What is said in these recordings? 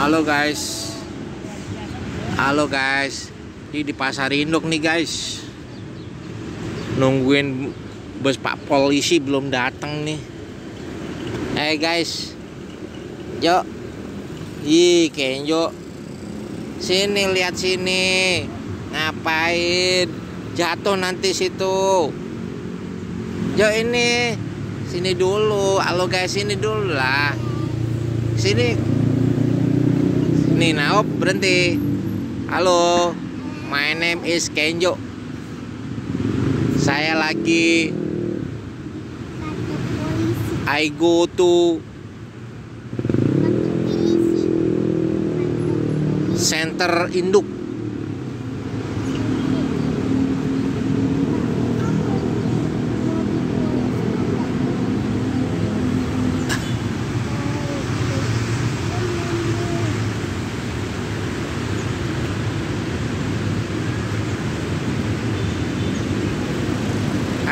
Halo guys. Halo guys. Ini di pasar induk nih guys. Nungguin bus pak polisi belum datang nih. Eh guys. Yo. Ih, Kenjo. Sini lihat sini. Ngapain? Jatuh nanti situ. Yo ini. Sini dulu. Halo guys, sini dulu lah. Sini. Nih, Naop berhenti. Halo. My name is Kenjo. Saya lagi I go to center induk.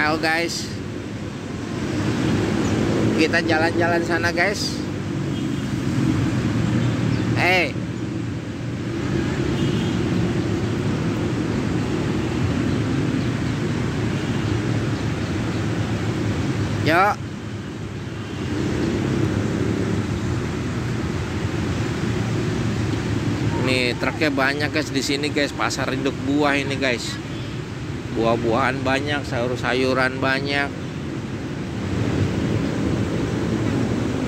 Halo guys. Kita jalan-jalan sana guys. Eh. Yuk. Nih truknya banyak guys di sini guys pasar induk buah ini guys buah-buahan banyak sayur-sayuran banyak.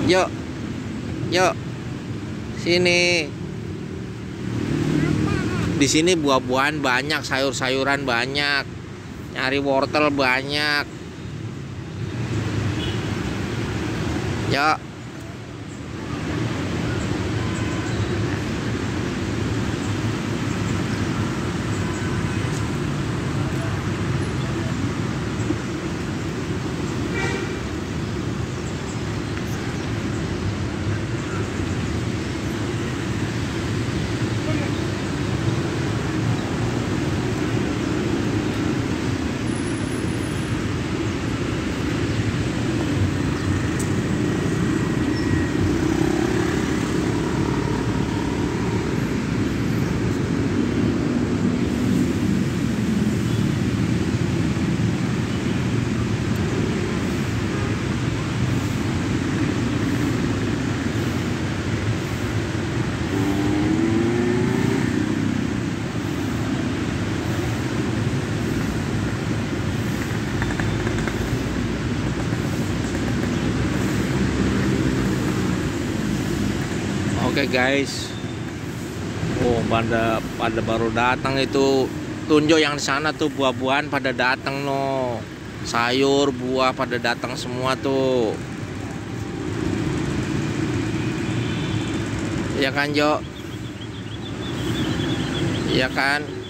Yuk yuk. Sini. Di sini buah-buahan banyak sayur-sayuran banyak. Nyari wortel banyak. Yuk Oke guys. Oh, pada pada baru datang itu tunjuk yang di sana tuh buah-buahan pada datang no. Sayur, buah pada datang semua tuh. Iya kan, Jo? Iya kan?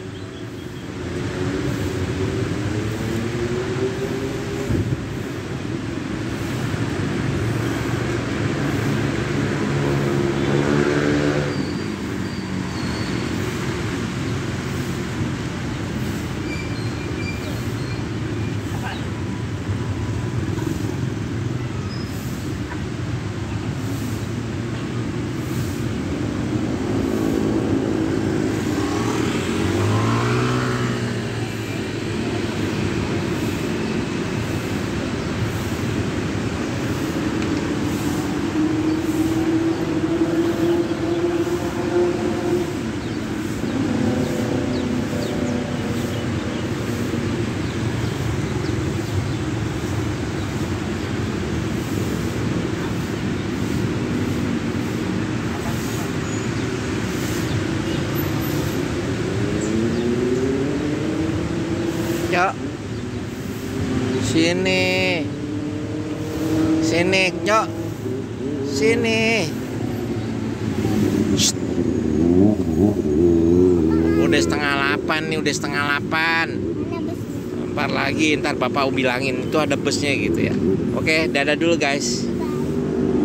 Yuk. Sini. Sini, Yuk. Sini. Shh. Udah setengah delapan nih, udah setengah delapan. Ntar lagi, ntar bapak bilangin itu ada busnya gitu ya. Oke, dadah dulu guys.